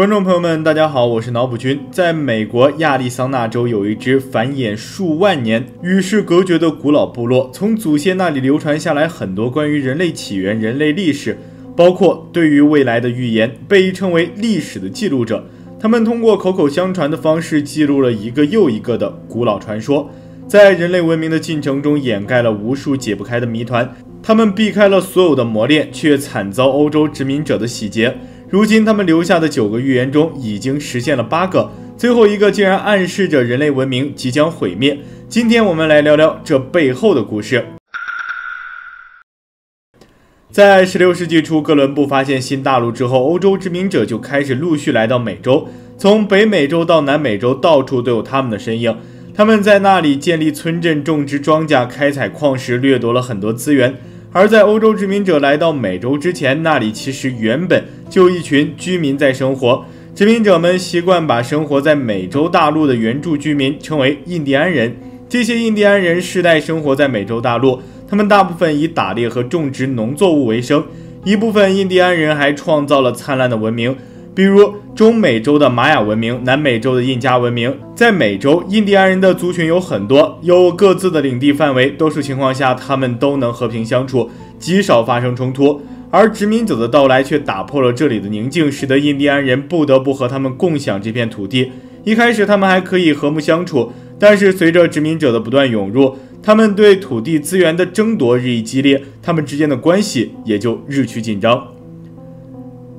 观众朋友们，大家好，我是脑补君。在美国亚利桑那州有一支繁衍数万年、与世隔绝的古老部落，从祖先那里流传下来很多关于人类起源、人类历史，包括对于未来的预言，被称为历史的记录者。他们通过口口相传的方式，记录了一个又一个的古老传说，在人类文明的进程中掩盖了无数解不开的谜团。他们避开了所有的磨练，却惨遭欧洲殖民者的洗劫。如今，他们留下的九个预言中已经实现了八个，最后一个竟然暗示着人类文明即将毁灭。今天我们来聊聊这背后的故事。在16世纪初，哥伦布发现新大陆之后，欧洲殖民者就开始陆续来到美洲，从北美洲到南美洲，到处都有他们的身影。他们在那里建立村镇、种植庄稼、开采矿石，掠夺了很多资源。而在欧洲殖民者来到美洲之前，那里其实原本就一群居民在生活。殖民者们习惯把生活在美洲大陆的原住居民称为印第安人。这些印第安人世代生活在美洲大陆，他们大部分以打猎和种植农作物为生。一部分印第安人还创造了灿烂的文明。比如中美洲的玛雅文明，南美洲的印加文明，在美洲，印第安人的族群有很多，有各自的领地范围，多数情况下他们都能和平相处，极少发生冲突。而殖民者的到来却打破了这里的宁静，使得印第安人不得不和他们共享这片土地。一开始他们还可以和睦相处，但是随着殖民者的不断涌入，他们对土地资源的争夺日益激烈，他们之间的关系也就日趋紧张。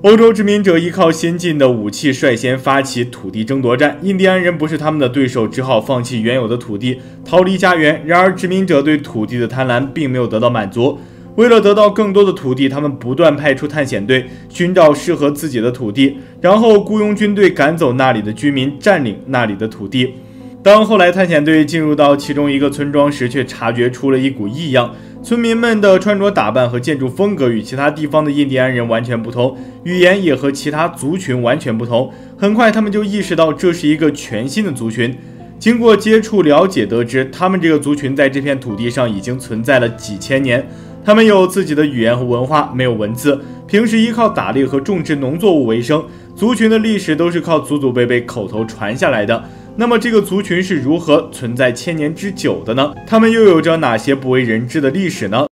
欧洲殖民者依靠先进的武器，率先发起土地争夺战。印第安人不是他们的对手，只好放弃原有的土地，逃离家园。然而，殖民者对土地的贪婪并没有得到满足。为了得到更多的土地，他们不断派出探险队寻找适合自己的土地，然后雇佣军队赶走那里的居民，占领那里的土地。当后来探险队进入到其中一个村庄时，却察觉出了一股异样。村民们的穿着打扮和建筑风格与其他地方的印第安人完全不同，语言也和其他族群完全不同。很快，他们就意识到这是一个全新的族群。经过接触了解，得知他们这个族群在这片土地上已经存在了几千年。他们有自己的语言和文化，没有文字，平时依靠打猎和种植农作物为生。族群的历史都是靠祖祖辈辈口头传下来的。那么这个族群是如何存在千年之久的呢？他们又有着哪些不为人知的历史呢？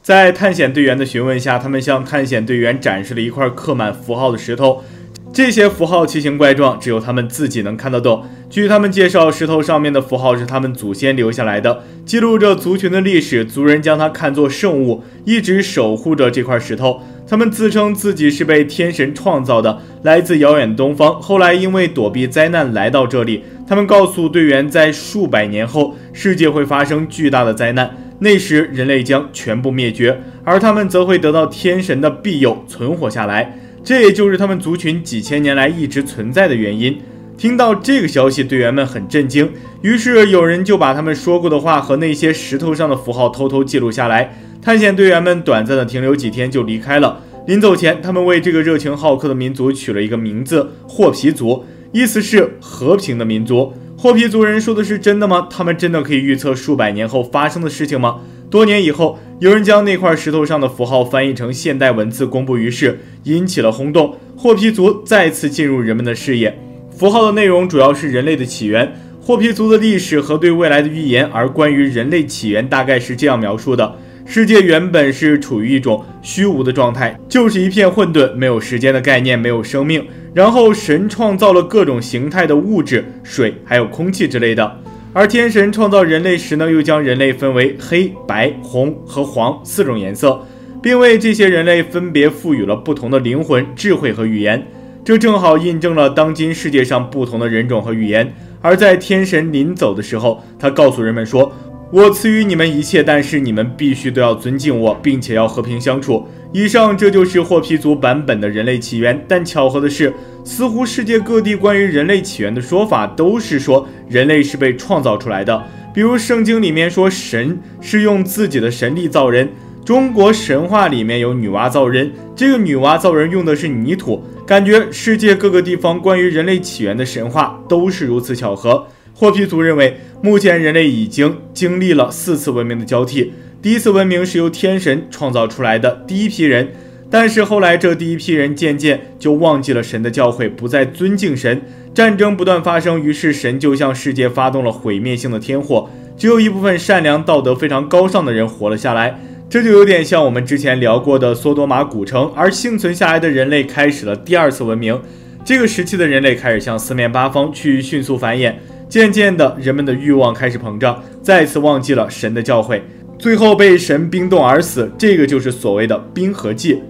在探险队员的询问下，他们向探险队员展示了一块刻满符号的石头。这些符号奇形怪状，只有他们自己能看得懂。据他们介绍，石头上面的符号是他们祖先留下来的，记录着族群的历史。族人将它看作圣物，一直守护着这块石头。他们自称自己是被天神创造的，来自遥远东方。后来因为躲避灾难来到这里。他们告诉队员，在数百年后，世界会发生巨大的灾难，那时人类将全部灭绝，而他们则会得到天神的庇佑，存活下来。这也就是他们族群几千年来一直存在的原因。听到这个消息，队员们很震惊，于是有人就把他们说过的话和那些石头上的符号偷偷记录下来。探险队员们短暂的停留几天就离开了。临走前，他们为这个热情好客的民族取了一个名字——霍皮族，意思是和平的民族。霍皮族人说的是真的吗？他们真的可以预测数百年后发生的事情吗？多年以后，有人将那块石头上的符号翻译成现代文字公布于世，引起了轰动。霍皮族再次进入人们的视野。符号的内容主要是人类的起源、霍皮族的历史和对未来的预言。而关于人类起源，大概是这样描述的。世界原本是处于一种虚无的状态，就是一片混沌，没有时间的概念，没有生命。然后神创造了各种形态的物质，水还有空气之类的。而天神创造人类时呢，又将人类分为黑白红和黄四种颜色，并为这些人类分别赋予了不同的灵魂、智慧和语言。这正好印证了当今世界上不同的人种和语言。而在天神临走的时候，他告诉人们说。我赐予你们一切，但是你们必须都要尊敬我，并且要和平相处。以上这就是霍皮族版本的人类起源。但巧合的是，似乎世界各地关于人类起源的说法都是说人类是被创造出来的。比如圣经里面说神是用自己的神力造人，中国神话里面有女娲造人，这个女娲造人用的是泥土。感觉世界各个地方关于人类起源的神话都是如此巧合。霍皮族认为，目前人类已经经历了四次文明的交替。第一次文明是由天神创造出来的第一批人，但是后来这第一批人渐渐就忘记了神的教诲，不再尊敬神，战争不断发生，于是神就向世界发动了毁灭性的天祸，只有一部分善良、道德非常高尚的人活了下来。这就有点像我们之前聊过的索多玛古城，而幸存下来的人类开始了第二次文明。这个时期的人类开始向四面八方去迅速繁衍，渐渐的，人们的欲望开始膨胀，再次忘记了神的教诲，最后被神冰冻而死。这个就是所谓的冰河纪。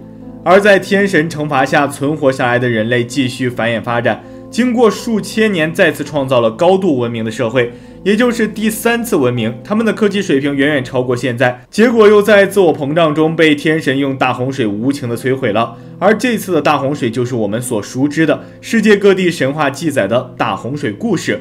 而在天神惩罚下存活下来的人类继续繁衍发展，经过数千年，再次创造了高度文明的社会。也就是第三次文明，他们的科技水平远远超过现在，结果又在自我膨胀中被天神用大洪水无情的摧毁了。而这次的大洪水就是我们所熟知的世界各地神话记载的大洪水故事。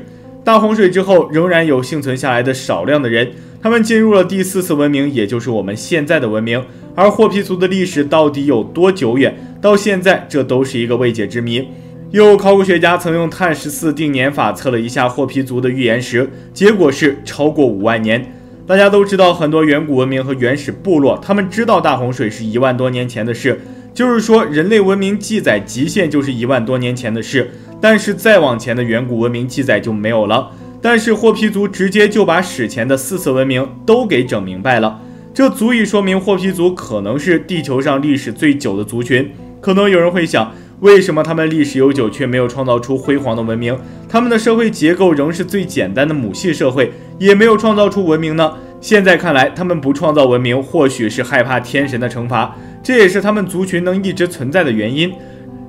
大洪水之后，仍然有幸存下来的少量的人，他们进入了第四次文明，也就是我们现在的文明。而霍皮族的历史到底有多久远，到现在这都是一个未解之谜。有考古学家曾用碳十四定年法测了一下霍皮族的预言时，结果是超过五万年。大家都知道，很多远古文明和原始部落，他们知道大洪水是一万多年前的事，就是说人类文明记载极限就是一万多年前的事。但是再往前的远古文明记载就没有了。但是霍皮族直接就把史前的四次文明都给整明白了，这足以说明霍皮族可能是地球上历史最久的族群。可能有人会想。为什么他们历史悠久却没有创造出辉煌的文明？他们的社会结构仍是最简单的母系社会，也没有创造出文明呢？现在看来，他们不创造文明，或许是害怕天神的惩罚，这也是他们族群能一直存在的原因。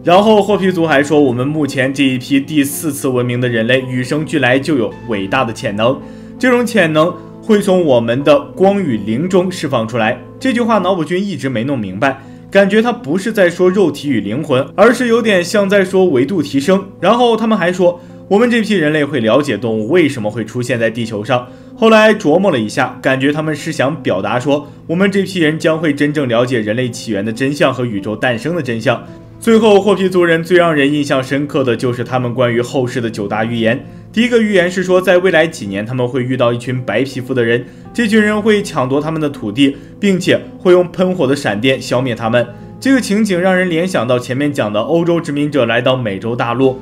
然后霍皮族还说，我们目前这一批第四次文明的人类与生俱来就有伟大的潜能，这种潜能会从我们的光与灵中释放出来。这句话，脑补君一直没弄明白。感觉他不是在说肉体与灵魂，而是有点像在说维度提升。然后他们还说，我们这批人类会了解动物为什么会出现在地球上。后来琢磨了一下，感觉他们是想表达说，我们这批人将会真正了解人类起源的真相和宇宙诞生的真相。最后，霍皮族人最让人印象深刻的就是他们关于后世的九大预言。第一个预言是说，在未来几年，他们会遇到一群白皮肤的人，这群人会抢夺他们的土地，并且会用喷火的闪电消灭他们。这个情景让人联想到前面讲的欧洲殖民者来到美洲大陆，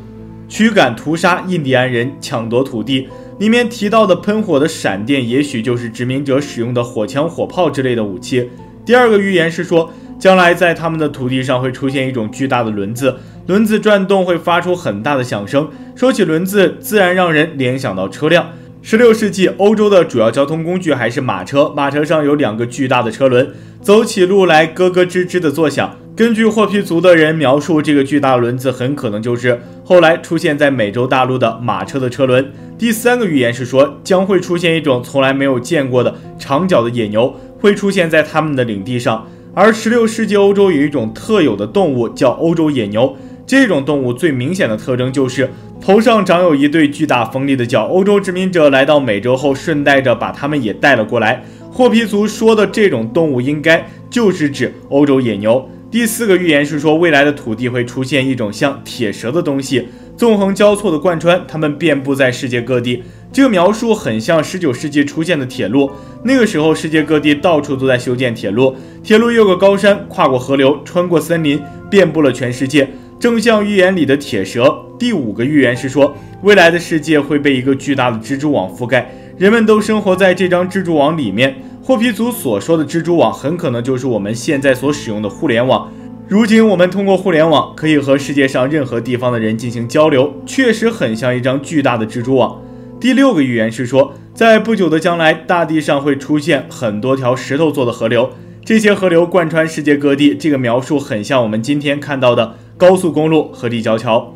驱赶屠杀印第安人，抢夺土地。里面提到的喷火的闪电，也许就是殖民者使用的火枪、火炮之类的武器。第二个预言是说。将来在他们的土地上会出现一种巨大的轮子，轮子转动会发出很大的响声。说起轮子，自然让人联想到车辆。十六世纪欧洲的主要交通工具还是马车，马车上有两个巨大的车轮，走起路来咯咯吱吱的作响。根据霍皮族的人描述，这个巨大轮子很可能就是后来出现在美洲大陆的马车的车轮。第三个预言是说，将会出现一种从来没有见过的长角的野牛，会出现在他们的领地上。而十六世纪欧洲有一种特有的动物叫欧洲野牛，这种动物最明显的特征就是头上长有一对巨大锋利的角。欧洲殖民者来到美洲后，顺带着把它们也带了过来。霍皮族说的这种动物应该就是指欧洲野牛。第四个预言是说，未来的土地会出现一种像铁蛇的东西，纵横交错的贯穿，它们遍布在世界各地。这个描述很像十九世纪出现的铁路。那个时候，世界各地到处都在修建铁路，铁路越过高山，跨过河流，穿过森林，遍布了全世界，正像预言里的铁蛇。第五个预言是说，未来的世界会被一个巨大的蜘蛛网覆盖，人们都生活在这张蜘蛛网里面。霍皮族所说的蜘蛛网，很可能就是我们现在所使用的互联网。如今，我们通过互联网可以和世界上任何地方的人进行交流，确实很像一张巨大的蜘蛛网。第六个预言是说，在不久的将来，大地上会出现很多条石头做的河流，这些河流贯穿世界各地。这个描述很像我们今天看到的高速公路和立交桥。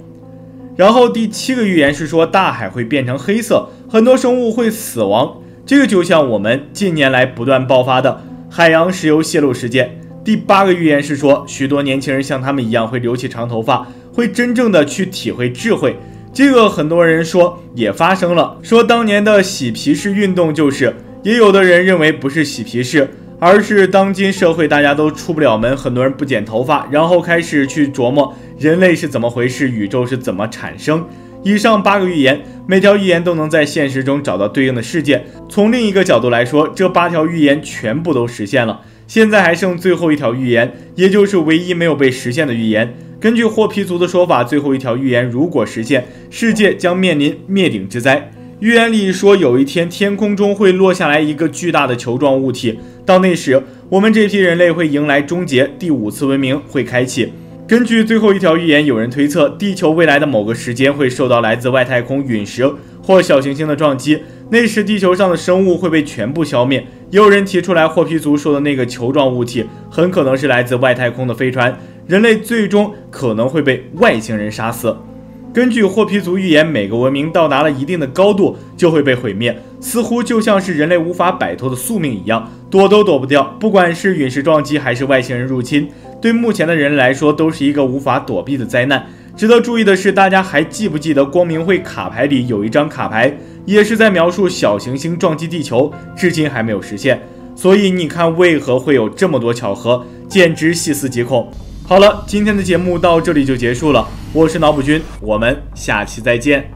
然后第七个预言是说，大海会变成黑色，很多生物会死亡。这个就像我们近年来不断爆发的海洋石油泄漏事件。第八个预言是说，许多年轻人像他们一样会留起长头发，会真正的去体会智慧。这个很多人说也发生了，说当年的洗皮式运动就是，也有的人认为不是洗皮式，而是当今社会大家都出不了门，很多人不剪头发，然后开始去琢磨人类是怎么回事，宇宙是怎么产生。以上八个预言，每条预言都能在现实中找到对应的事件。从另一个角度来说，这八条预言全部都实现了。现在还剩最后一条预言，也就是唯一没有被实现的预言。根据霍皮族的说法，最后一条预言如果实现，世界将面临灭顶之灾。预言里说，有一天天空中会落下来一个巨大的球状物体，到那时，我们这批人类会迎来终结，第五次文明会开启。根据最后一条预言，有人推测，地球未来的某个时间会受到来自外太空陨石或小行星的撞击，那时地球上的生物会被全部消灭。也有人提出来，霍皮族说的那个球状物体很可能是来自外太空的飞船，人类最终可能会被外星人杀死。根据霍皮族预言，每个文明到达了一定的高度就会被毁灭，似乎就像是人类无法摆脱的宿命一样，躲都躲不掉。不管是陨石撞击还是外星人入侵，对目前的人来说都是一个无法躲避的灾难。值得注意的是，大家还记不记得光明会卡牌里有一张卡牌，也是在描述小行星撞击地球，至今还没有实现。所以你看，为何会有这么多巧合，简直细思极恐。好了，今天的节目到这里就结束了。我是脑补君，我们下期再见。